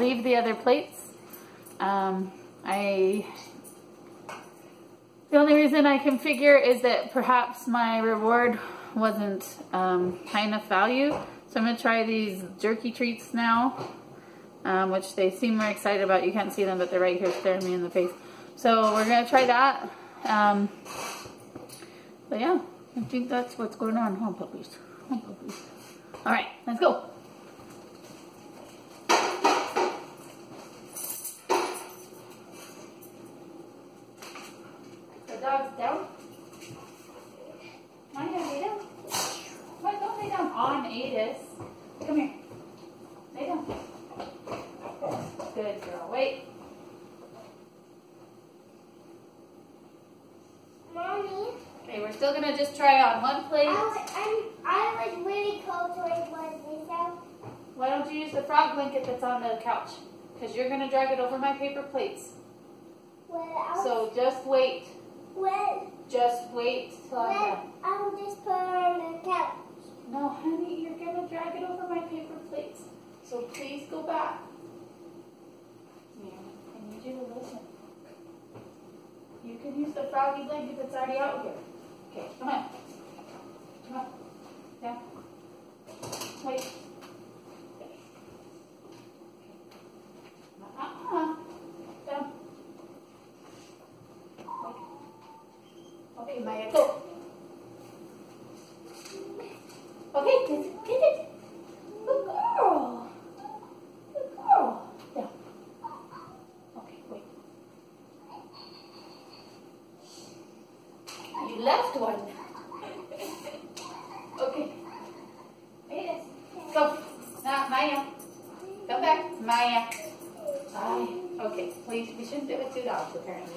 leave the other plates. Um, I the only reason I can figure is that perhaps my reward wasn't um, high enough value. So I'm going to try these jerky treats now, um, which they seem more excited about. You can't see them, but they're right here staring me in the face. So we're going to try that. Um, but yeah, I think that's what's going on. Home puppies. Home puppies. All right, let's go. Dog's down. Maya, lay down. Why don't lay down on Adis? Come here. Lay down. Good girl. Wait. Mommy, Okay, we're still gonna just try on one plate. I was, I'm, I was really cold when it was this. Why don't you use the frog blanket that's on the couch? Because you're gonna drag it over my paper plates. I was, So just wait. When, Just wait till I'm done. I'll just put it on the couch. No, honey, you're gonna drag it over my paper plates. So please go back. Mia, I need you to listen. You can use the froggy blanket that's already out here. Okay, come on. Come on. Down. Wait. Uh-uh. Down. Wait. Okay, Maya, go. Oh. Okay, get it, get it. Good girl. Good girl. Down. Okay, wait. You left one. okay. Is. Go. Now, Maya. Come back. Maya. Bye. Okay, please. We shouldn't do it two dogs, apparently.